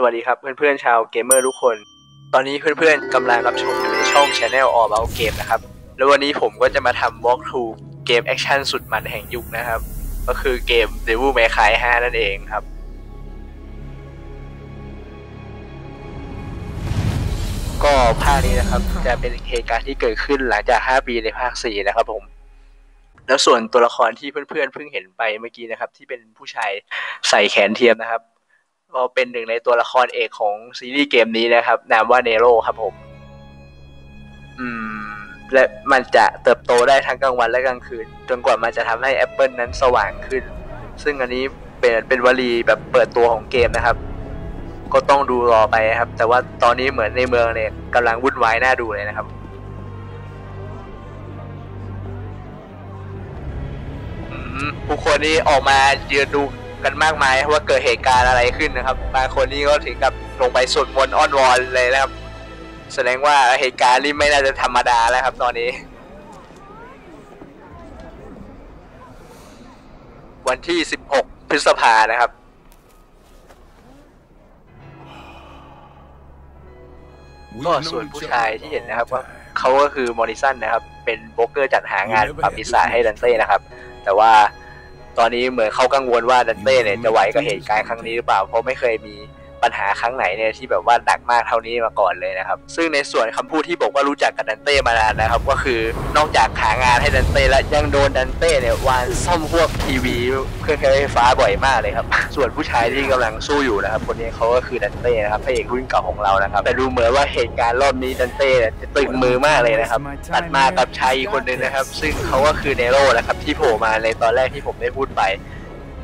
สวัสดีครับเพื่อนๆชาวเกมเมอร์ทุกคน ตอนนี้เพื่อนๆกำลังรับชมอยู่ในช่อง Channel All About Game นะครับ แล้ววันนี้ผมก็จะมาทำ walk through เกมแอคชั่นสุดมันแห่งยุคนะครับ ก็คือเกม Devil May Cry 5 นั่นเองครับก็ภาคนี้นะครับ จะเป็นเหตุการณ์ที่เกิดขึ้นหลังจาก 5 ปีในภาค 4 นะครับผม แล้วส่วนตัวละครที่เพื่อนๆเพิ่งเห็นไปเมื่อกี้นะครับ ที่เป็นผู้ชายใส่แขนเทียมนะครับ ก็เป็นหนึ่งในตัวละครเอกของซีรีส์เกมนี้นะครับ นามว่าเนโรครับผม อืม และมันจะเติบโตได้ทั้งกลางวันและกลางคืน จนกว่ามันจะทำให้แอปเปิลนั้นสว่างขึ้น ซึ่งอันนี้เป็นเป็นวลีแบบเปิดตัวของเกมนะครับ ก็ต้องดูรอไปครับ แต่ว่าตอนนี้เหมือนในเมืองเนี่ยกำลังวุ่นวายน่าดูเลยนะครับอืมผู้คนนี้ออกมายืนดู กันมากมายว่าเกิดเหตุการณ์อะไรขึ้นนะครับบางคนนี่ก็ถึงกับลงไปสวดมนต์อ้อนวอนเลยนะครับ แสดงว่าเหตุการณ์นี้ไม่น่าจะธรรมดาแล้วครับ ตอนนี้ วันที่ 16 พฤษภานะครับก็ส่วนผู้ชายที่เห็นนะครับว่าเขาก็คือมอริสันนะครับ เป็นโบรกเกอร์จัดหางานปรับปีศาจให้ดันเต้นะครับ แต่ว่า ตอนนี้เหมือนเขากังวลว่าดันเต้เนี่ยจะไหวกับเหตุการณ์ครั้งนี้หรือเปล่า เพราะไม่เคยมี ปัญหาครั้งไหนเนี่ยที่แบบว่าหนักมากเท่านี้มาก่อนเลยนะครับ ซึ่งในส่วนคำพูดที่บอกว่ารู้จักกับดันเต้มานานนะครับ ก็คือนอกจากหางานให้ดันเต้แล้วยังโดนดันเต้เนี่ยวานซ่อมพวกทีวีเครื่องใช้ไฟฟ้าบ่อยมากเลยครับ ส่วนผู้ชายที่กำลังสู้อยู่นะครับคนนี้เขาก็คือดันเต้นะครับพระเอกรุ่นเก่าของเรานะครับ แต่ดูเหมือนว่าเหตุการณ์รอบนี้ดันเต้เนี่ยจะตึงมือมากเลยนะครับตัดมากับชายอีกคนหนึงนะครับ ซึ่งเขาก็คือเนโรนะครับที่โผล่มาในตอนแรกที่ผมได้พูดไป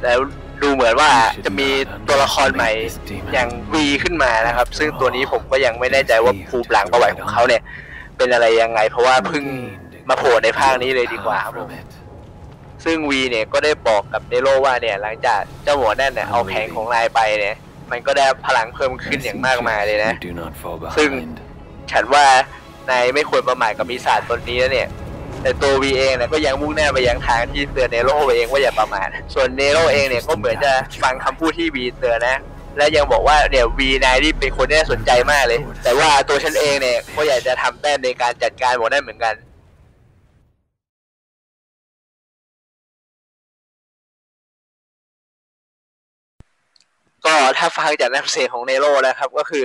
แล้ว ดูเหมือนว่าจะมีตัวละครใหม่อย่างวีขึ้นมานะครับ ซึ่งตัวนี้ผมก็ยังไม่แน่ใจว่าภูมิหลังประวัติของเขาเนี่ย เป็นอะไรยังไง เพราะว่าเพิ่งมาโผล่ในภาคนี้เลยดีกว่าครับผมซึ่งวีเนี่ยก็ได้บอกกับเนโรว่าเนี่ย หลังจากเจ้าหมอนั่นเนี่ยเอาแผงของนายไปเนี่ย มันก็ได้พลังเพิ่มขึ้นอย่างมากมายเลยนะ ซึ่งฉันว่านายไม่ควรประมาทกับปีศาจตนนี้แล้วเนี่ย แต่ตัววีเองเนี่ยก็ยังมุ่งหน้าไปยังทางที่เตือนเนโรเองว่าอย่าประมาทส่วนเนโรเองเนี่ยก็เหมือนจะฟังคำพูดที่วีเตือนนะและยังบอกว่าเนี่ยวีนายนี่เป็นคนที่น่าสนใจมากเลย แต่ว่าตัวฉันเองเนี่ยก็อยากจะทำแต้มในการจัดการหมดนั่นเหมือนกันก็ถ้าฟังจากน้ำเสียงของเนโรนะครับ ก็คือ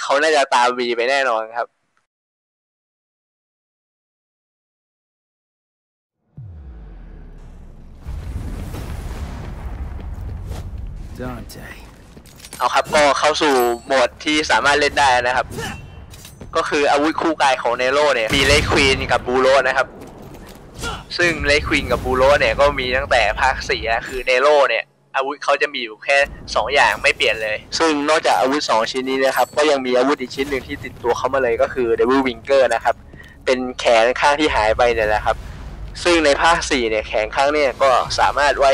เขาน่าจะตามวีไปแน่นอนครับ เอาครับก็เข้าสู่โหมดที่สามารถเล่นได้นะครับ ก็คืออาวุธคู่กายของเนโรเนี่ยมีเลคควีนกับบูโรนะครับ ซึ่งเลคควีนกับบูโรเนี่ยก็มีตั้งแต่ภาคสี่คือเนโรเนี่ยอาวุธเขาจะมีอยู่แค่ 2 อย่างไม่เปลี่ยนเลย ซึ่งนอกจากอาวุธ 2 ชิ้นนี้นะครับ ก็ยังมีอาวุธอีกชิ้นหนึ่งที่ติดตัวเขามาเลยก็คือ Devil Winger นะครับ เป็นแขนข้างที่หายไปเนี่ยแหละครับ ซึ่งในภาค 4 เนี่ยแขนข้างเนี่ยก็สามารถไว้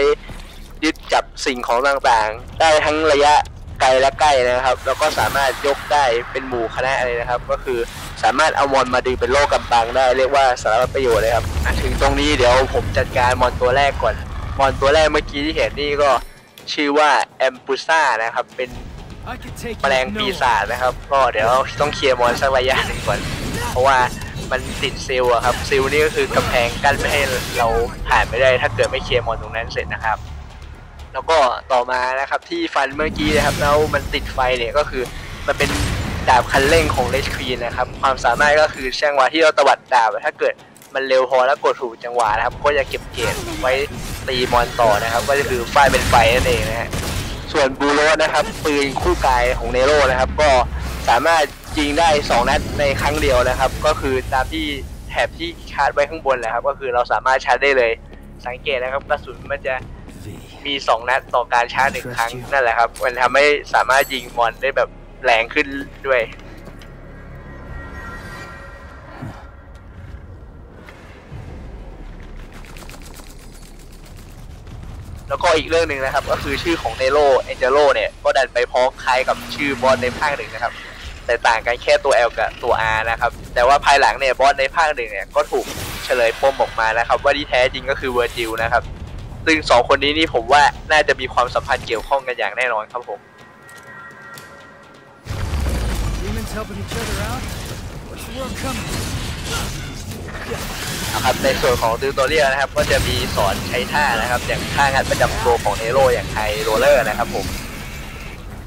ยึดจับสิ่งของต่างๆ ได้ทั้งระยะไกลและใกล้นะครับ แล้วก็สามารถยกได้เป็นหมู่คณะเลยนะครับ ก็คือสามารถเอามอนมาดึงเป็นโลกกำบังได้ เรียกว่าสารพัดประโยชน์เลยครับถึงตรงนี้เดี๋ยวผมจัดการมอนตัวแรกก่อนมอนตัวแรกเมื่อกี้ที่เห็นนี่ก็ชื่อว่า Empusa นะครับ เป็นแมลงปีศาจนะครับ ก็เดี๋ยวต้องเคลียร์มอนสักระยะหนึ่งก่อน เพราะว่ามันติด seal อะครับ seal นี่ก็คือกำแพงกั้นไม่ให้เราผ่านไปได้ ถ้าเกิดไม่เคลียร์มอนตรงนั้นเสร็จนะครับ แล้วก็ต่อมานะครับที่ฟันเมื่อกี้นะครับแล้วมันติดไฟเนี่ยก็คือมันเป็นดาบคันเร่งของ Red Queen นะครับความสามารถก็คือจังหวะที่เราตวัดดาบถ้าเกิดมันเร็วพอแล้วกดถูกจังหวะนะครับ ก็จะเก็บเกรดไว้ตีมอนต่อนะครับ ก็คือไฟเป็นไฟนั่นเองนะฮะส่วนบูโรนะครับปืนคู่กายของเนโรนะครับ ก็สามารถยิงได้ 2 นัดในครั้งเดียวนะครับ ก็คือตามที่แถบที่ชาร์จไว้ข้างบนแหละครับ ก็คือเราสามารถชาร์จได้เลยสังเกตนะครับกระสุนมันจะ มี2นัดต่อการชาร์จหนึ่งครั้งนั่นแหละครับ มันทำให้สามารถยิงมอนได้แบบแรงขึ้นด้วย แล้วก็อีกเรื่องหนึ่งนะครับ ก็คือชื่อของ Nelo Angelo เนี่ย ก็ดันไปพ้องคล้ายกับชื่อบอสในภาคหนึ่งนะครับ แต่ต่างกันแค่ตัว L กับตัว R นะครับ แต่ว่าภายหลังเนี่ยบอสในภาคหนึ่งเนี่ยก็ถูกเฉลยปมออกมานะครับ ว่าที่แท้จริงก็คือเวอร์จิลนะครับ ซึ่งสองคนนี้นี่ผมว่าน่าจะมีความสัมพันธ์เกี่ยวข้องกันอย่างแน่นอนครับผม helping each other out? What's the world coming to? นะครับในส่วนของ tutorial นะครับ ก็จะมีสอนใช้ท่านะครับ อย่างท่างัดประจำตัวของเนโรอย่าง High Roller นะครับผม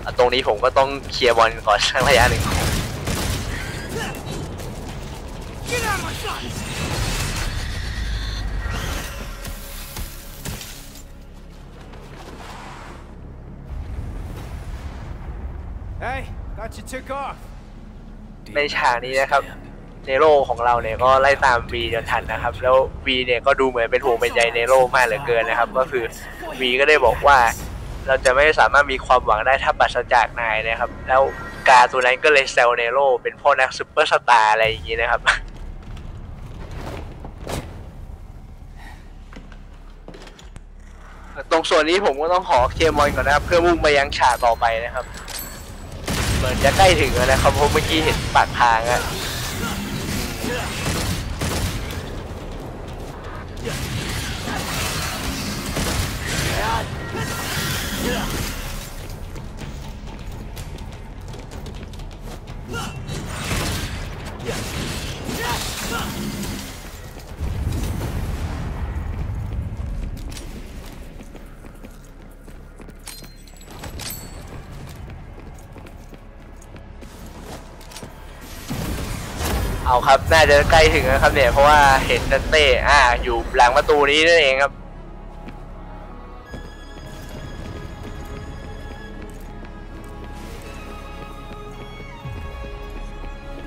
อะตรงนี้ผมก็ต้องเคลียร์มอนก่อนสักระยะหนึ่ง Get out of my sight! Hey, thought you took off. ในฉากนี้นะครับเนโรของเราเนี่ยก็ไล่ตามวีจนทันนะครับ แล้ววีเนี่ยก็ดูเหมือนเป็นห่วงเป็นใยเนโรมากเหลือเกินนะครับ ก็คือวีก็ได้บอกว่า เราจะไม่สามารถมีความหวังได้ถ้าปราศจากนายนะครับ แล้วกาตัวนั้นก็เลยแซวเนโรเป็นพ่อนักซุปเปอร์สตาร์อะไรอย่างนี้นะครับ ตรงส่วนนี้ผมก็ต้องขอเคลียร์มอนก่อนนะครับ เพื่อมุ่งไปยังฉากต่อไปนะครับ เหมือนจะใกล้ถึงแล้วนะครับผมเมื่อกี้เห็นปากทางอะเเอาครับน่าจะใกล้ถึงแล้วครับเนี่ยเพราะว่าเห็นดันเต้อ่าอยู่หลังประตูนี้นั่นเองครับ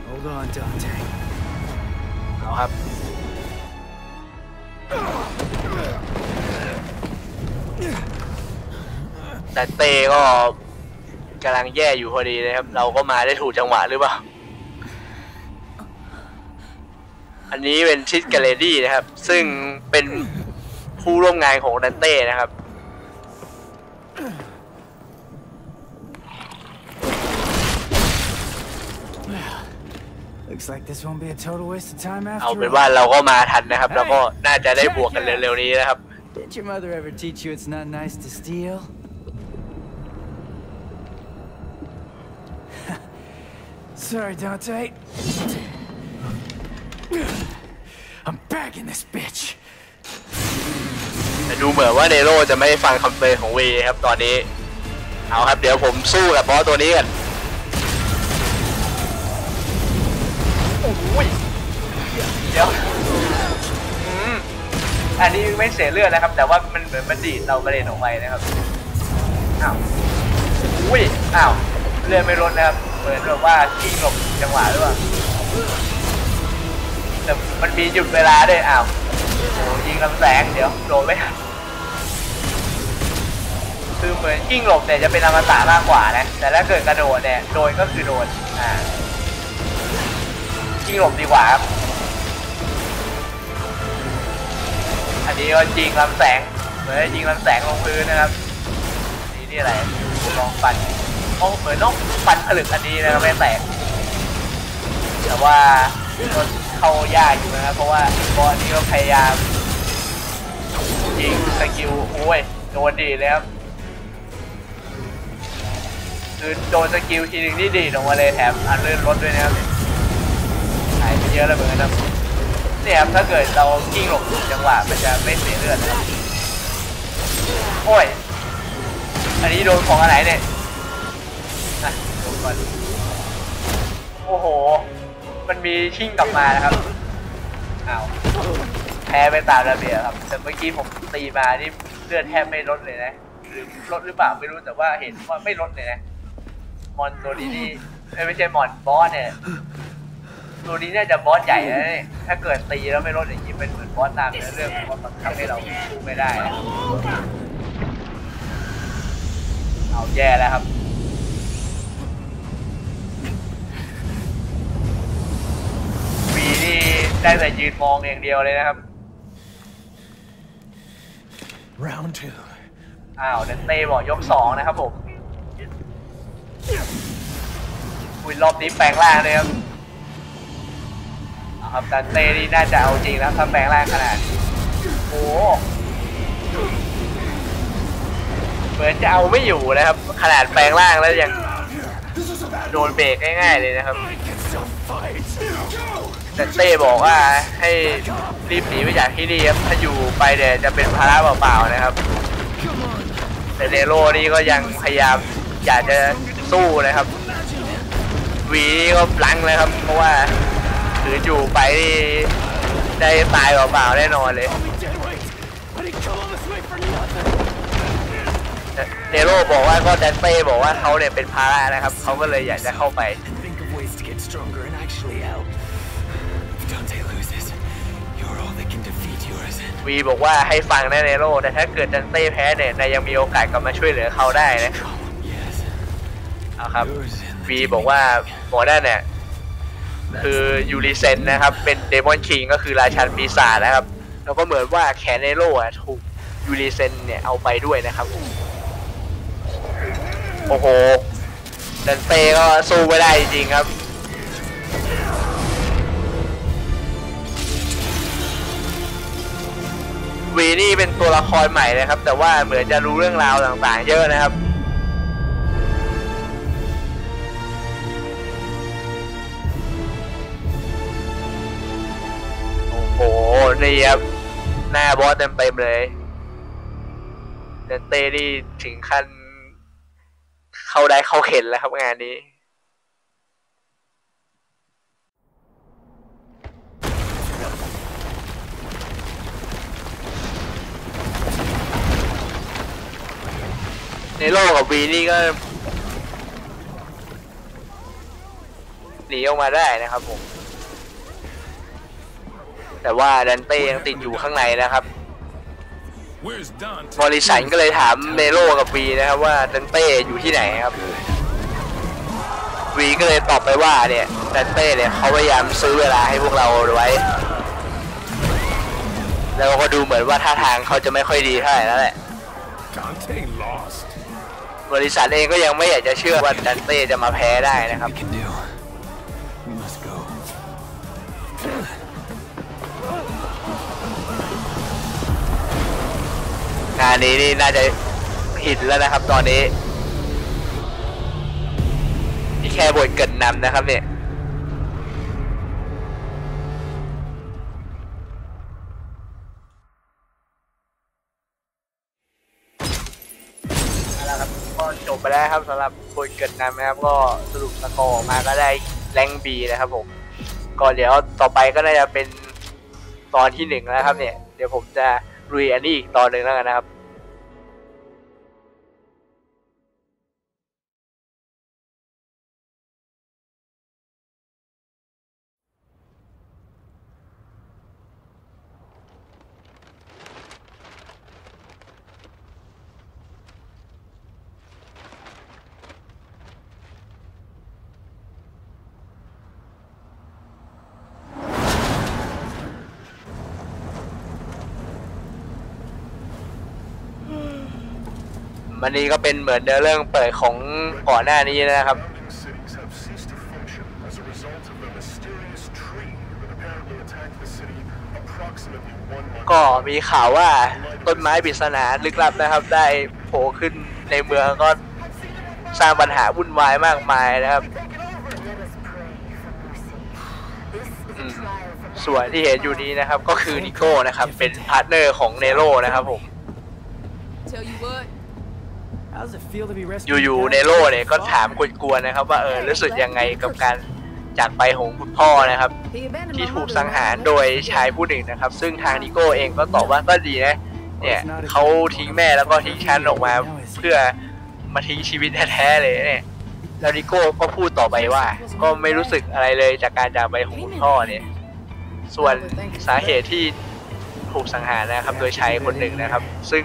Hold on, Dante. เอาครับดันเต้ก็กำลังแย่อยู่พอดีนะครับ เราก็มาได้ถูกจังหวะหรือเปล่า อั นนี้เป็นชิดแกลเลดี้นะครับ ซึ่งเป็นผู้ร่วมงานของดันเต้นะครับ Looks like this won't be a total waste of time เอา after เป็น all. ว่าเราก็มาทันนะครับ แล้วก็น่าจะได้บวกกันเร็วๆนี้นะครับ Did your mother ever teach you it's not nice to steal? Sorry, Dante. I'm back in this bitch. แต่ดูเหมือนว่าเนโรจะไม่ฟังคำเตือนของวีครับตอนนี้ เอาครับเดี๋ยวผมสู้กับบอสตัวนี้กันโอ้ยเดี๋ยวอืมอันนี้ไม่เสียเลือดนะครับ แต่ว่ามันเหมือนมันดีดเรากระเด็นออกไปนะครับอ้าวอุ้ยอ้าวเลือดไม่ลดนะครับเหมือนแบบว่ากิ้งหลบจังหวะหรือเปล่า แต่มันมีหยุดเวลาด้วยอ้าวโอ้ยิงลำแสงเดี๋ยวโดนไม่ทันคือเหมือนกิ้งหลบเนี่ยจะเป็นอมตะมากกว่านะ แต่ถ้าเกิดกระโดดเนี่ยโดนก็คือโดนอ่ากิ้งหลบดีกว่าครับอันนี้ก็ยิงลำแสงเหมือนยิงลำแสงลงพื้นนะครับนี่นี่อะไรลองฟันโอ้เหมือนต้องฟันผลึกอันนี้นะครับไม่แตกแต่ว่าก็ เข้ายากอยู่นะครับเพราะว่าบอสนี้ก็พยายามยิง skill โอ้ยโดนดีเลยครับคือโดน skill ทีหนึ่งนี่ดีดออกมาเลยแถมอันเลือดลดด้วยนะครับหายไปเยอะแล้วเหมือนกันครับเนี่ยครับถ้าเกิดเรากิ้งหลบจังหวะมันจะไม่เสียเลือดนะครับโอ้ยอันนี้โดนของอะไรเนี่ยโดนก่อนโอ้โห มันมีชิ่งกลับมานะครับอ้าวแพ้ไปตามระเบียบครับ แต่เมื่อกี้ผมตีมานี่เลือดแทบไม่ลดเลยนะหรือลดหรือเปล่าไม่รู้แต่ว่าเห็นว่าไม่ลดเลยนะมอนตัวนี้นี่ไม่ใช่มอนบอสเนี่ยตัวนี้น่าจะบอสใหญ่นะเนี่ยถ้าเกิดตีแล้วไม่ลดอย่างนี้เป็นเหมือนบอสตามเนื้อเรื่องบอสบังคับให้เราสู้ไม่ได้ เอาแย่แล้วครับ นี่ได้แต่ยืนมองอย่างเดียวเลยนะครับ Round two. อ้าวเดนเต้บอกยกสองนะครับผมอุ้ยรอบนี้แปลงร่างเลยครับเอาครับเดนเต้นี่น่าจะเอาจริงแล้วถ้าแปลงร่างขนาดนี้โอ้โหเหมือนจะเอาไม่อยู่นะครับ ขนาดแปลงร่างแล้วยังโดนเบรกง่ายๆเลยนะครับ แต่เต้บอกว่าให้รีบหนีไปจากที่นี่ครับถ้าอยู่ไปเนี่ยจะเป็นภาระเปล่าๆนะครับ แต่เนโรนี่ก็ยังพยายามอยากจะสู้นะครับวีนี่ก็พลังเลยครับ เพราะว่าถืออยู่ไปนี่ได้ตายเปล่าๆแน่นอนเลยเนโรบอกว่าก็แดนเต้บอกว่าเขาเนี่ยเป็นภาระนะครับ เขาก็เลยอยากจะเข้าไป วีบอกว่าให้ฟังนะเนโรแต่ถ้าเกิดดันเต้แพ้เนี่ยนายยังมีโอกาสกลับมาช่วยเหลือเขาได้นะเอาครับ Yours in the วีบอกว่าหมอนั่นเนี่ยคือยูริเซนนะครับ เป็นเดมอนคิงก็คือราชันปีศาจนะครับ แล้วก็เหมือนว่าแขนเนโร่อะถูกยูริเซนเนี่ยเอาไปด้วยนะครับ โอ้โหดันเต้ก็สู้ไม่ได้จริงครับ วีนี่เป็นตัวละครใหม่นะครับ แต่ว่าเหมือนจะรู้เรื่องราวต่างๆ เยอะนะครับ โอ้โหนี่ครับหน้าบอสเต็มเต็มๆเลยเดนเต้นี่ถึงขั้น เข้าได้เข้าเข็นแล้วครับงานนี้ ในโลกกับวีนี่ก็ หนีออกมาได้นะครับผม แต่ว่าดันเต้ยังติดอยู่ข้างในนะครับ Where's Dante? มอริสันก็เลยถามเนโรกับวีนะครับว่าดันเต้อยู่ที่ไหนครับวีก็เลยตอบไปว่าเนี่ยดันเต้เนี่ยเขาพยายามซื้อเวลาให้พวกเราไว้ แล้วก็ดูเหมือนว่าท่าทางเขาจะไม่ค่อยดีเท่าไหร่แล้วแหละ Dante lost. บริษัทเองก็ยังไม่อยากจะเชื่อว่าดันเต้จะมาแพ้ได้นะครับ we can do. We must go. งานนี้นี่น่าจะหินแล้วนะครับตอนนี้นี่แค่บทเกรินนำนะครับเนี่ย ไปแล้วครับสำหรับคนเกิดนำนะครับ ก็สรุปสกอร์ออกมาก็ได้แรงบีนะครับผมก็เดี๋ยวต่อไปก็น่าจะเป็นตอนที่หนึ่งแล้วครับเนี่ย เดี๋ยวผมจะรุยอันนี้อีกตอนหนึ่งแล้วกันนะครับ มันนี้ก็เป็นเหมือนเดิมเรื่องเปิดของก่อนหน้านี้นะครับก็มีข่าวว่าต้นไม้ปริศนาลึกลับนะครับ ได้โผล่ขึ้นในเมืองก็สร้างปัญหาวุ่นวายมากมายนะครับส่วนที่เห็นอยู่นี้นะครับก็คือนิโก้นะครับ เป็น partner ของเนโรนะครับผม อยู่ๆเนโรเนี่ยก็ถามกวนๆนะครับ ว่าเออรู้สึกยังไงกับการจากไปของคุณพ่อนะครับ he abandoned ที่ my ถูก mother สังหาร around โดย Mexico. ชายผู้หนึ่งนะครับ ซึ่งทางนิโก้เองก็ตอบว่าก็ดีนะเนี่ยเขาทิ้งแม่แล้วก็ทิ้งฉันออกมาเพื่อมาทิ้งชีวิตแท้ๆเลยเนี่ยแล้วนิโก้ก็พูดต่อไปว่า ก็ไม่รู้สึกอะไรเลยจากการจากไปของคุณพ่อเนี่ย ส่วนสาเหตุที่ถูกสังหารนะครับ โดยชายคนหนึ่งนะครับ ซึ่ง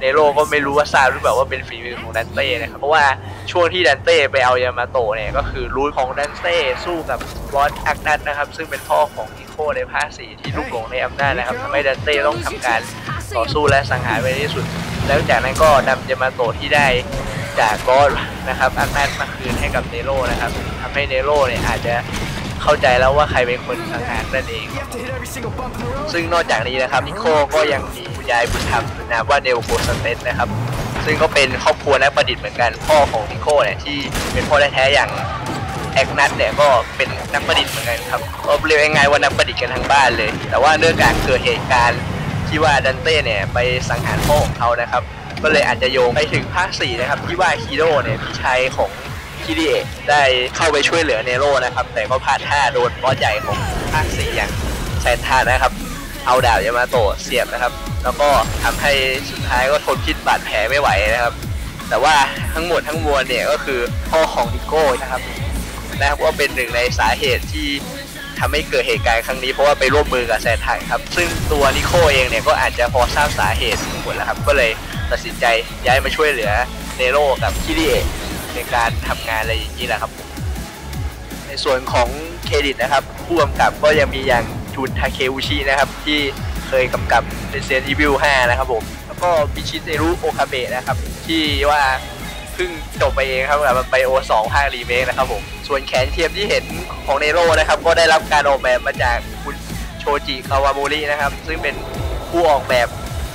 เนโรก็ไม่รู้ว่าทราบหรือเปล่าว่าเป็นฝีมือของดันเต้นะครับเพราะว่าช่วงที่ดันเต้ไปเอายามาโตะเนี่ยก็คือ route ของดันเต้สู้กับบอสอักนัทนะครับ ซึ่งเป็นพ่อของนิโคในภาคสี่ที่ลุ่มหลงในอำนาจนะครับทำให้ดันเต้ต้องทำการต่อสู้และสังหารไปในที่สุด แล้วจากนั้นก็นำยามาโตะที่ได้จากบอสนะครับอักนัทมาคืนให้กับเนโรนะครับทำให้เนโรเนี่ยอาจจะเข้าใจแล้วว่าใครเป็นคนสังหารนั่นเอง ซึ่งนอกจากนี้นะครับนิโคก็ยังมี ยายบุญธรรมนามว่า Nell Goldstein นะครับ ซึ่งก็เป็นครอบครัวนักประดิษฐ์เหมือนกัน พ่อของนิโคเนี่ยที่เป็นพ่อแท้ๆอย่างแอกนัทเนี่ยก็เป็นนักประดิษฐ์เหมือนกันครับก็เรียกง่ายๆว่านักประดิษฐ์กันทั้งบ้านเลย แต่ว่าเนื่องจากเกิดเหตุการณ์ที่ว่าดันเต้เนี่ยไปสังหารพ่อของเขานะครับ ก็เลยอาจจะโยงไปถึงภาค4นะครับที่ว่าเครโดเนี่ยพี่ชายของคิริเอะได้เข้าไปช่วยเหลือเนโร่นะครับ แต่ก็พลาดท่าโดนบอสใหญ่ของภาค4อย่างแซนทานะครับ เอาดาบยามาโตะเสียบนะครับ แล้วก็ทำให้สุดท้ายก็ทนพิษบาดแผลไม่ไหวนะครับ แต่ว่าทั้งหมดทั้งมวลเนี่ยก็คือพ่อของนิโก้นะครับนะครับว่าเป็นหนึ่งในสาเหตุที่ทำให้เกิดเหตุการณ์ครั้งนี้เพราะว่าไปร่วมมือกับแซนไทครับ ซึ่งตัวนิโก้เองเนี่ยก็อาจจะพอทราบสาเหตุทั้งหมดแล้วครับ ก็เลยตัดสินใจย้ายมาช่วยเหลือเนโร่กับคิริเอะในการทำงานอะไรอย่างนี้แหละครับ ในส่วนของเครดิตนะครับผู้กำกับก็ยังมีอย่าง จุนทาเคอุชินะครับ ที่เคยกำกับ Resident Evil 5 นะครับผม แล้วก็มิชิเทรุโอคาเบะนะครับ ที่ว่าเพิ่งจบไปเองครับกับไบโอ2ภาครีเมคนะครับผม ส่วนแขนเทียมที่เห็นของเนโร่นะครับ ก็ได้รับการออกแบบมาจากคุณโชจิคาวาโมรินะครับ ซึ่งเป็นผู้ออกแบบ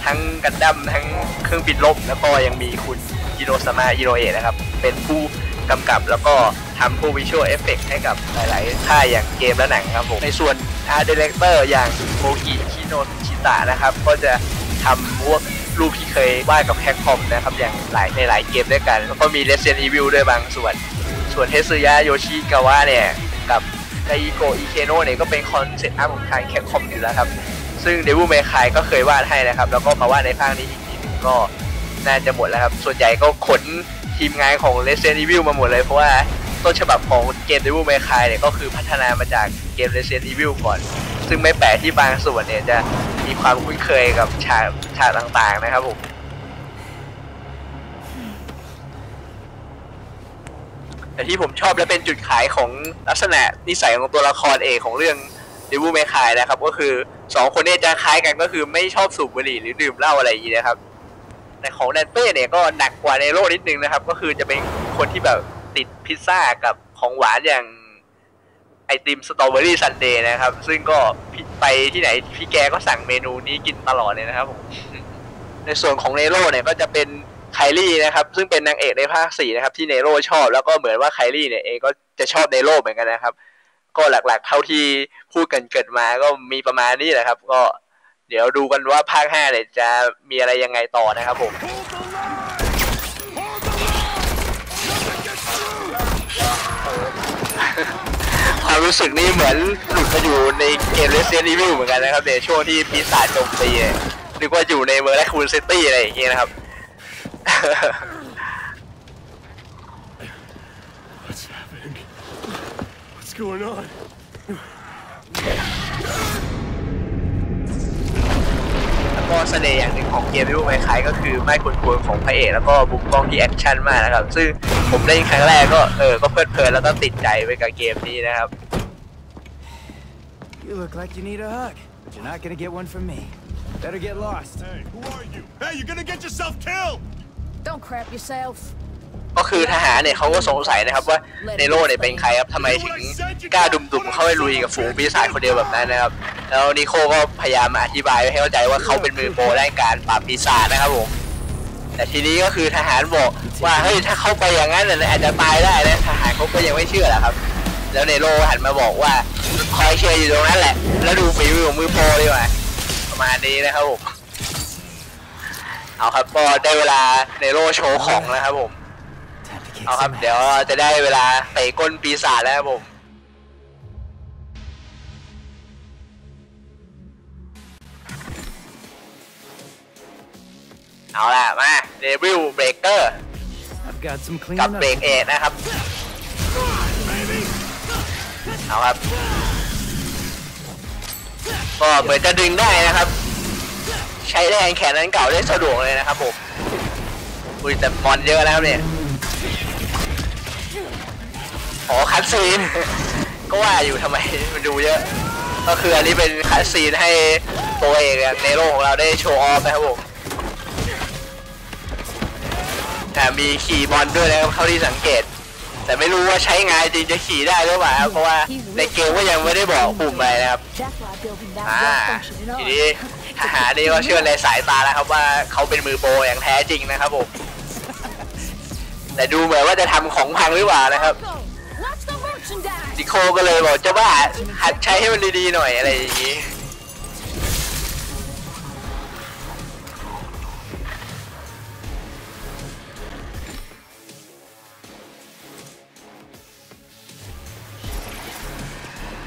ทั้งกันดั้มทั้งเครื่องบินรบ แล้วก็ยังมีคุณฮิโรซามะฮิโรเอะนะครับ เป็นผู้กำกับแล้วก็ทำพวก visual effect ให้กับหลาย ๆ ค่ายอย่างเกมและหนังครับผม ในส่วน art director อย่างโมกิคิโนชิตะนะครับ ก็จะทำพวกรูปที่เคยวาดกับ Capcom นะครับ อย่างหลายในหลายเกมด้วยกัน แล้วก็มี Resident Evil ด้วยบางส่วน ส่วนเทสึยะโยชิกาวะเนี่ย กับไดโกอิเคโนะเนี่ยก็เป็น concept art ของทาง Capcom อยู่แล้วครับ ซึ่ง Devil May Cry ก็เคยวาดให้นะครับ แล้วก็มาวาดในภาคนี้อีกทีนึงก็น่าจะหมดแล้วครับ ส่วนใหญ่ก็ขนทีมงานของ Resident Evil มาหมดเลยเพราะว่า ต้นฉบับของเกม Devil May Cry เนี่ยก็คือพัฒนามาจากเกม Resident Evil ก่อน ซึ่งไม่แปลกที่บางส่วนเนี่ยจะมีความคุ้นเคยกับฉากฉากต่างๆนะครับผมแต่ที่ผมชอบและเป็นจุดขายของลักษณะนิสัยของตัวละครเอกของเรื่อง Devil May Cry นะครับ ก็คือสองคนเนี้จะคล้ายกันก็คือไม่ชอบสูบบุหรี่หรือดื่มเหล้าอะไรอย่างนี้นะครับ แต่ของดันเต้เนี่ยก็หนักกว่าเนโร่นิดนึงนะครับ ก็คือจะเป็นคนที่แบบ ติดพิซซ่ากับของหวานอย่างไอติม strawberry sundae นะครับ ซึ่งก็ไปที่ไหนพี่แกก็สั่งเมนูนี้กินตลอดเลยนะครับผมในส่วนของเนโร่เนี่ยก็จะเป็นไครี่นะครับ ซึ่งเป็นนางเอกในภาคสี่นะครับ ที่เนโร่ชอบแล้วก็เหมือนว่าไครี่เนี่ยเองก็จะชอบเนโร่เหมือนกันนะครับ ก็หลักๆ เท่าที่พูดกันเกิดมาก็มีประมาณนี้แหละครับ ก็เดี๋ยวดูกันว่าภาคห้าเนี่ยจะมีอะไรยังไงต่อนะครับผม ความรู้สึกนี่เหมือนหลุดมาอยู่ในเกม Resident Evil เหมือนกันนะครับในช่วงที่ปีศาจโจมตีเนี่ยนึกว่าอยู่ในเมอร์แลคูนซิตี้อะไรอย่างเงี้ยนะครับ What's happening? What's going on? ก็เสน่ห์อย่างหนึ่งของเกมที่ไม่คล้ายก็คือไม่ควรควรของพระเอกแล้วก็บุกกล้องที่แอคชั่นมากนะครับ ซึ่งผมเล่นครั้งแรกก็เออก็เพลิดเพลินแล้วก็ติดใจไปกับเกมนี้นะครับ You look like you need a hug, but you're not gonna get one from me. Better get lost. Hey, who are you? Hey, you're gonna get yourself killed! Don't crap yourself. ก็คือทหารเนี่ยเขาก็สงสัยนะครับว่าเนโร่เนี่ยเป็นใครครับทำไมถึงกล้าดุมๆเข้าไปลุยกับฝูงปีศาจคนเดียวแบบนั้นนะครับ แล้วนิโคก็พยายามอธิบายให้เข้าใจว่าเขาเป็นมือโปรด้านการปราบปีศาจนะครับผมแต่ทีนี้ก็คือทหารบอกว่าเฮ้ยถ้าเข้าไปอย่างนั้นน่ะอาจจะตายได้นะทหารเขาก็ยังไม่เชื่อแหละครับ แล้วเนโร่หันมาบอกว่าคอยเชื่ออยู่ตรงนั้นแหละ แล้วดูฝีมือของมือโปรดีกว่าประมาณนี้นะครับผมเอาครับก็ได้เวลาเนโร่โชว์ของแล้วครับผม เอาครับ some เดี๋ยว ass. จะได้เวลาเตะก้นปีศาจแล้วครับผมเอาล่ะ มาเดวิลเบรกเกอร์ I've got some กับ cleaning เบรก up. เอทนะครับ เอาครับ ก็เหมือนจะดึงได้นะครับ ใช้แรงแขนนั้นเก่าได้สะดวกเลยนะครับผมอุ้ยแต่บอลเยอะแล้วเนี่ย อ๋อคัดซีน ก็ว่าอยู่ทำไมมันดูเยอะ ก็คืออันนี้เป็นคัดซีนให้ตัวเอกอย่างเนโร่ของเราได้โชว์ออฟนะครับผมแต่มีขี่บอลด้วยนะครับเท่าที่สังเกต แต่ไม่รู้ว่าใช้งานจริงจะขี่ได้หรือเปล่าครับเพราะว่าในเกมก็ยังไม่ได้บอกปุ่มอะไรนะครับอ่าทีนี้ทหารนี่ก็เชื่อในสายตาแล้วครับว่าเขาเป็นมือโปรอย่างแท้จริงนะครับผมแต่ดูเหมือนว่าจะทำของพังหรือเปล่านะครับิโคก็เลยบอกจะว่าหัดใช้ให้มันดีๆหน่อยอะไรอย่างนี้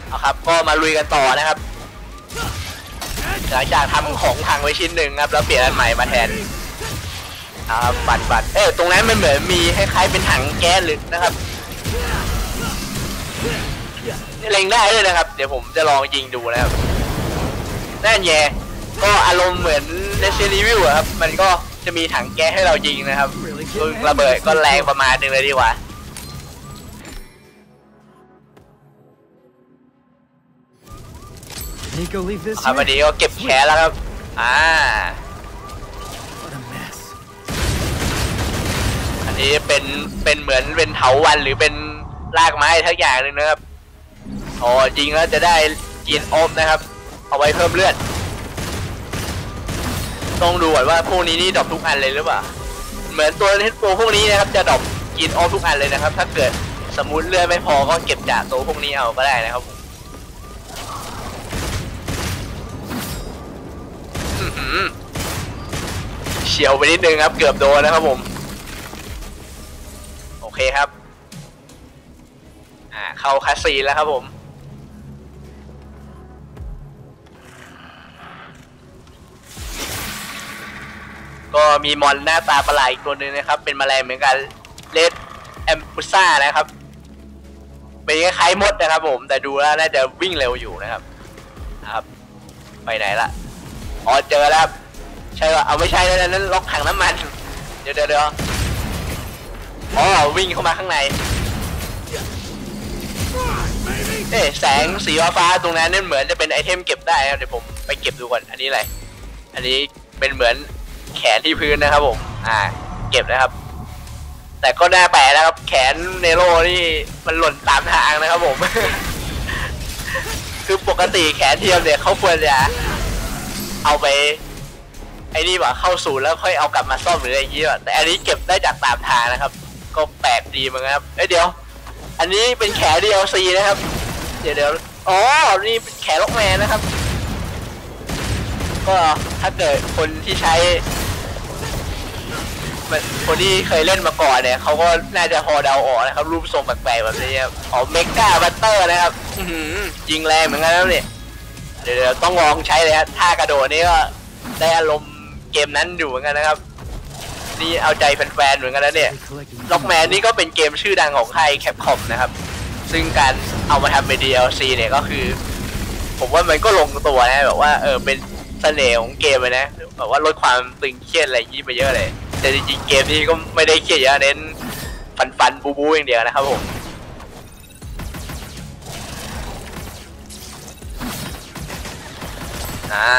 เอาครับก็มาลุยกันต่อนะครับ หลังจากทำของพังไว้ชิ้นหนึ่งครับ แล้วเปลี่ยนอันใหม่มาแทนเอาครับบัตรบัตรเอ้ยตรงนั้นมันเหมือนมีคล้ายๆเป็นถังแก๊สหรือนะครับ เล็งได้เลยนะครับ เดี๋ยวผมจะลองยิงดูนะครับนั่นแย่ก็อารมณ์เหมือน Resident Evil อะครับ มันก็จะมีถังแก๊สให้เรายิงนะครับซึ่งระเบิดก็แรงประมาณหนึงเลยดีกว่า Nico, leave this ครับ here? วันนี้ก็เก็บแขนแล้วครับ อ่า What a mess. อันนี้เป็นเป็นเหมือนเป็นเถาวัลย์หรือเป็น รากไม้สักอย่างหนึ่งนะครับอ๋อยิงแล้วจะได้ green orb นะครับ เอาไว้เพิ่มเลือด ต้องดูก่อนว่าพวกนี้นี่ drop ทุกอันเลยหรือเปล่า เหมือนตัวตัวพวกนี้นะครับ จะ drop green orb ทุกอันเลยนะครับ ถ้าเกิดสมมุติเลือดไม่พอก็เก็บจากตัวพวกนี้เอาก็ได้นะครับผมเฉียวไปนิดนึงครับ เกือบโดนนะครับผม โอเคครับ อ่าเข้าคาซีแล้วครับผมก็มีมอนหน้าตาประหลาดอีกตัวหนึ่งนะครับ เป็นแมลงเหมือนกันเลดแอมปูซ่านะครับ เป็นคล้ายๆมดนะครับผม แต่ดูแล้วน่าจะวิ่งเร็วอยู่นะครับนะครับ ไปไหนละอ๋อเจอแล้วใช่ว่าเอาไม่ใช่แล้วนะนั่นล็อกถังน้ำมันเดี๋ยวเดี๋ยวเดี๋ยวอ๋อวิ่งเข้ามาข้างใน เอ๊ะแสงสีฟ้าตรงนั้นนั่นเหมือนจะเป็นไอเทมเก็บได้ครับเดี๋ยวผมไปเก็บดูก่อนอันนี้อะไรอันนี้เป็นเหมือนแขนที่พื้นนะครับผมอ่า เก็บนะครับ แต่ก็น่าแปลกนะครับ แขนเนโรนี่มันหล่นตามทางนะครับผม คือปกติแขนเทียมเนี่ยเขาควรจะเอาไปไอ้นี่ว่าเข้าศูนย์แล้วค่อยเอากลับมาซ่อมหรืออะไรอย่างเงี้ยแต่อันนี้เก็บได้จากตามทางนะครับ ก็แปลกดีเหมือนกันครับเอ้ยเดี๋ยว อันนี้เป็นแขน DLC นะครับ เดี๋ยวเดี๋ยวอ๋อ นี่เป็นแขน Rockman นะครับ ก็ถ้าเกิดคนที่ใช้คนที่เคยเล่นมาก่อนเนี่ยเขาก็น่าจะพอเดาออกนะครับ รูปทรงแปลกๆแบบนี้ครับอ๋อ Mega Buster นะครับอื้อหือยิงแรงเหมือนกันแล้วเนี่ยเดี๋ยวต้องลองใช้เลยครับท่ากระโดดนี่ก็ได้อารมณ์เกมนั้นอยู่เหมือนกันนะครับ นี่เอาใจแฟนๆเหมือนกันแล้วเนี่ย Rockman นี่ก็เป็นเกมชื่อดังของค่าย Capcom นะครับ ซึ่งการเอามาทำเป็น DLC เนี่ยก็คือ ผมว่ามันก็ลงตัวนะแบบว่าเออเป็นเสน่ห์ของเกมเลยนะแบบว่าลดความตึงเครียดอะไรย่างนี้ไปเยอะเลย แต่จริงๆเกมนี้ก็ไม่ได้เครียดเยอะเน้นฟันฟันๆบูบูอย่างเดียวนะครับผมอ่า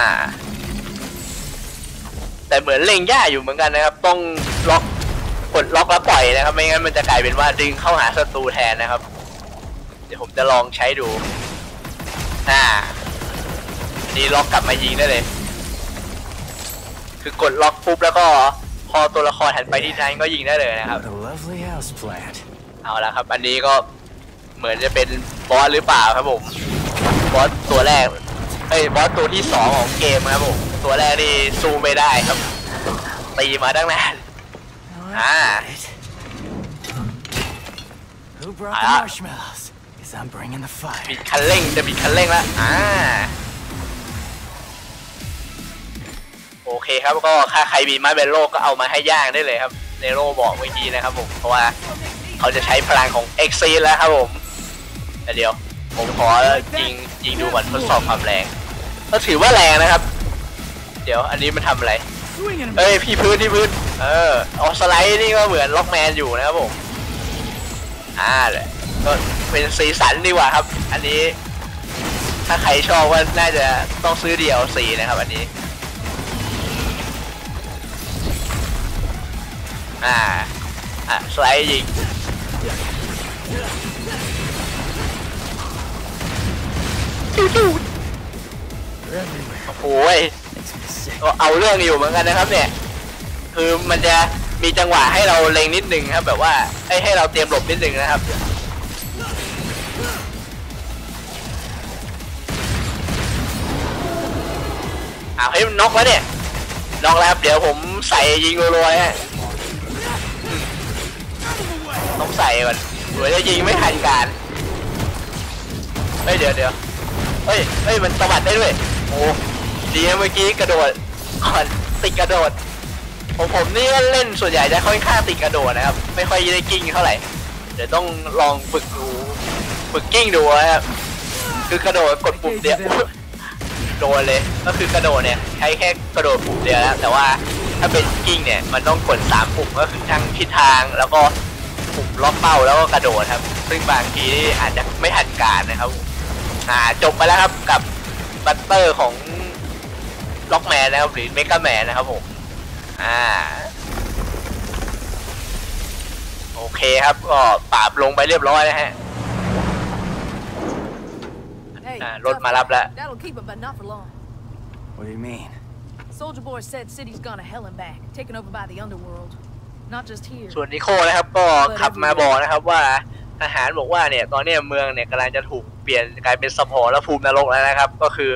แต่เหมือนเล็งยากอยู่เหมือนกันนะครับ ต้องล็อกกดล็อกแล้วปล่อยนะครับ ไม่งั้นมันจะกลายเป็นว่าดึงเข้าหาศัตรูแทนนะครับ เดี๋ยวผมจะลองใช้ดูอ่านี่ล็อกกลับมายิงได้เลย คือกดล็อกปุ๊บแล้วก็พอตัวละครหันไปที่นั้นก็ยิงได้เลยนะครับ What a lovely house plant. เอาละครับ อันนี้ก็เหมือนจะเป็นบอสหรือเปล่าครับผม บอสตัวแรก เอ้ย บอสตัวที่สองของเกมครับผม ตัวแรกนี่สู้ไม่ได้ครับ ตีมาตั้งนาน Ah. Right. Who brought Ah. the marshmallows? Cause I'm bringing the บิ fire. ดคันเร่งจะบิดคันเร่งแล้วอ่าโอเคครับก็ถ้าใครมีไม้เบลโลก็เอามาให้ย่างได้เลยครับเนโรบอกเมื่อกี้นะครับผมเพราะว่าเขาจะใช้พลังของเอ็กซีแล้วครับผมแต่เดี๋ยว ผมขอยิงยิงดูก่อนทดสอบความแรงก็ถือว่าแรงนะครับ เดี๋ยวอันนี้มันทำอะไร Swing and a เอ้ยพี่พื้นที่พื้น เออออสไลด์นี่ก็เหมือนล็อกแมนอยู่นะครับผม อ่าเลยก็เป็นสีสันดีกว่าครับ อันนี้ ถ้าใครชอบก็น่าจะต้องซื้อ DLC นะครับ อันนี้ อ่า อะสไลด์ยิง everywhere. โอ้โหย Makes me sick. ก็เอาเรื่องอยู่เหมือนกันนะครับ เนี่ย คือมันจะมีจังหวะให้เราเล็งนิดนึงครับ แบบว่าให้ให้เราเตรียมหลบนิดนึงนะครับอ้าวเฮ้ยมันน็อกแล้วเนี่ยน็อกแล้วครับเดี๋ยวผมใส่ยิงรัวๆฮะต้องใส่ก่อนเดี๋ยจะยิงไม่ทันการเฮ้ยเดี๋ยวเดี๋ยวเฮ้ยเฮ้ยมันตะบัดได้ด้วยโอ้ดีนะเมื่อกี้กระโดด ก่อนติดกระโดดผมผมนี่เล่นส่วนใหญ่จะค่อนข้างติดกระโดดนะครับ ไม่ค่อยได้กิ้งเท่าไหร่เดี๋ยวต้องลองฝึกดูฝึกกิ้งดูนะครับคือกระโดดกดปุ่มเดียวโดนเลยก็คือกระโดดเนี่ยใช้แค่กระโดดปุ่มเดียวแล้วแต่ว่าถ้าเป็นกิ้งเนี่ยมันต้องกดสามปุ่มก็คือทั้งทิศทางแล้วก็ปุ่มล็อกเป้าแล้วก็กระโดดครับ ซึ่งบางทีอาจจะไม่ทันการนะครับอ่าจบไปแล้วครับกับ Buster ของ Rockman นะครับหรือ Mega Man นะครับผมอ่าโอเคครับก็ปราบลงไปเรียบร้อยแล้วฮะ Hey, Ah, tough Lord guy. Malabla. That'll keep him, but not for long. What do you mean? Soldier Boy said city's gone to hell and back, taken over by the underworld. Not just here. ส่วนนิโคนะครับก็ขับมาบอกนะครับว่าทหารบอกว่าเนี่ยตอนเนี้ยเมืองเนี่ยกำลังจะถูกเปลี่ยนกลายเป็นสมรและภูมินรกแล้วนะครับ ก็คือ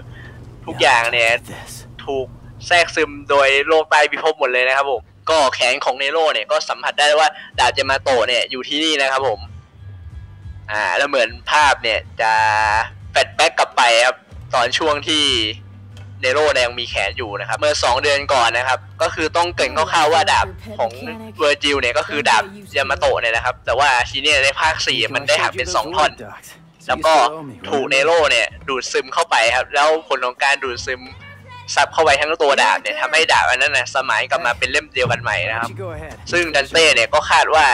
ทุกอย่างเนี่ย This. ถูกแทรกซึมโดยโลกใต้พิภพหมดเลยนะครับผมก็แขนของเนโรเนี่ยก็สัมผัสได้ว่าดาบเจมาโตเนี่ยอยู่ที่นี่นะครับผม อ่า แล้วเหมือนภาพเนี่ยจะ flashback กลับไปครับตอนช่วงที่เนโรเนี่ยยังมีแขนอยู่นะครับ เมื่อ 2 เดือนก่อนนะครับ ก็คือต้องเกริ่นคร่าวๆว่าดาบของเวอร์จิลเนี่ยก็คือดาบยามาโตะเนี่ยนะครับ แต่ว่าทีเนี่ยในภาค 4 มันได้หักเป็น 2 ท่อน แล้วก็ถูกเนโรเนี่ยดูดซึมเข้าไปครับ แล้วผลของการดูดซึม ซับเข้าไปทั้งตัวดาบเนี่ยทำให้ดาบอันนั้นน่ะสมานกลับมาเป็นเล่มเดียวกันใหม่นะครับ You go ahead. ซึ่งดันเต้เนี่ยก็คาดว่า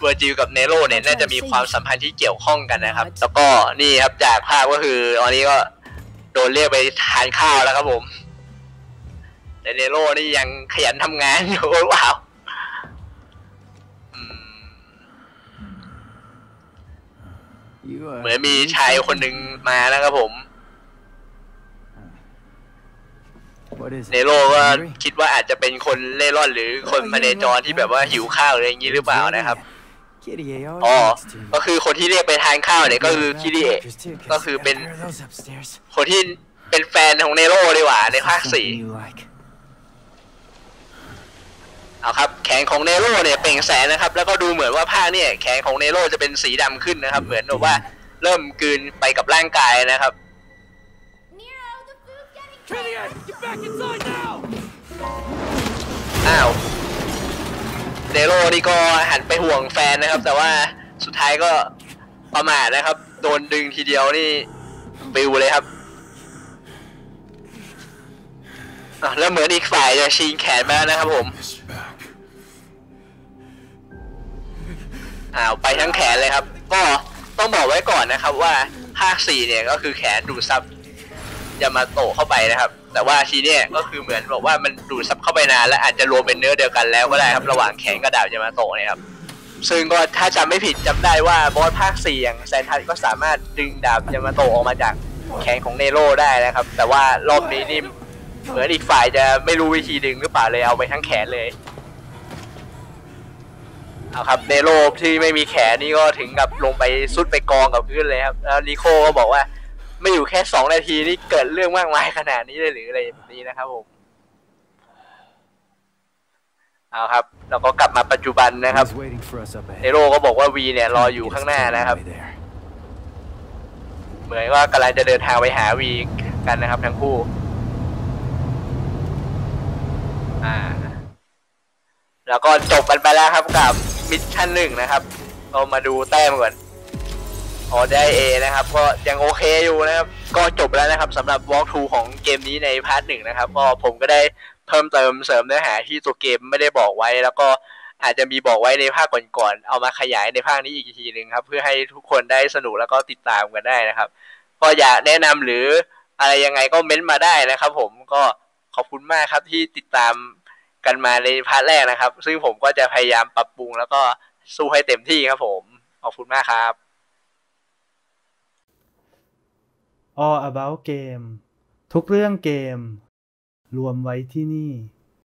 เวอร์จิลกับเนโรเนี่ยน่าจะมีความสัมพันธ์ที่เกี่ยวข้องกันนะครับ แล้วก็นี่ครับจากภาพก็คือตอนนี้ก็โดนเรียกไปทานข้าวแล้วครับผม แต่เนโรนี่ยังขยันทำงานอยู่หรือเปล่าอืม You, uh, เหมือนมีชายคนหนึ่งมานะครับผม What is เน it? โรก็ Hungry? คิดว่าอาจจะเป็นคนเล่ร่อนหรือคนพเนจรที่แบบว่าหิวข้าวอะไรอย่างนี้หรือเปล่านะครับ Kitty always อ๋อ needs to. ก็คือคนที่เรียกไปทานข้าวเนี่ยก็คือคิริเอะก็คือเป็น Gotta pair those upstairs. คนที่เป็นแฟนของเนโรดีกว่าในภาค Something สี่ you like. เอาครับแขนของเนโรเนี่ยเปล่งแสงนะครับ แล้วก็ดูเหมือนว่าภาคเนี่ยแขนของเนโรจะเป็นสีดำขึ้นนะครับ เหมือนแบบว่าเริ่มกลืนไปกับร่างกายนะครับ อ้าวเนโรนี่ก็หันไปห่วงแฟนนะครับ แต่ว่าสุดท้ายก็ประมาทนะครับ โดนดึงทีเดียวนี่ปิวเลยครับแล้วเหมือนอีกฝ่ายจะชิงแขนมานะครับผมอ้าวไปทั้งแขนเลยครับ ก็ต้องบอกไว้ก่อนนะครับว่าภาคสี่เนี่ยก็คือแขนดูดซับ ยามาโตะเข้าไปนะครับ แต่ว่าทีเนี่ยก็คือเหมือนบอกว่ามันดูดซับเข้าไปนานและอาจจะรวมเป็นเนื้อเดียวกันแล้วก็ได้ครับระหว่างแขนกับดาบยามาโตะเนี่ยครับซึ่งก็ถ้าจำไม่ผิดจำได้ว่าบอสภาคสี่อย่างแซนทันก็สามารถดึงดาบยามาโตะออกมาจากแขนของเนโรได้นะครับ แต่ว่ารอบนี้นี่เหมือนอีกฝ่ายจะไม่รู้วิธีดึงหรือเปล่าเลยเอาไปทั้งแขนเลยเอาครับเนโรที่ไม่มีแขนนี่ก็ถึงกับลงไปซุดไปกองกับพื้นเลยครับแล้วนิโคก็บอกว่า ไม่อยู่แค่สองนาทีนี่เกิดเรื่องมากมายขนาดนี้เลยหรืออะไรแบบนี้นะครับผมเอาครับแล้วก็กลับมาปัจจุบันนะครับ He's waiting for us up เน ahead. โรก็บอกว่าวีเนี่ยรออยู่ข้างหน้านะครับ Way there. เหมือนว่ากำลังจะเดินทางไปหาวีกันนะครับทั้งคู่อ่า แล้วก็จบกันไปแล้วครับกับ mission หนึ่งนะครับ เรามาดูแต้มก่อน อ๋อได้ A นะครับ ก็ยังโอเคอยู่นะครับ ก็จบแล้วนะครับสำหรับ walk through ของเกมนี้ใน part หนึ่งนะครับ ก็ผมก็ได้เพิ่มเติมเสริมเนื้อหาที่ตัวเกมไม่ได้บอกไว้ แล้วก็อาจจะมีบอกไว้ในภาคก่อนๆเอามาขยายในภาคนี้อีกทีหนึ่งครับ เพื่อให้ทุกคนได้สนุกแล้วก็ติดตามกันได้นะครับ ก็อยากแนะนำหรืออะไรยังไงก็เม้นต์มาได้นะครับ ผมก็ขอบคุณมากครับที่ติดตามกันมาในพาร์ทแรกนะครับ ซึ่งผมก็จะพยายามปรับปรุงแล้วก็สู้ให้เต็มที่ครับผม ขอบคุณมากครับ All About Game ทุกเรื่องเกม รวมไว้ที่นี่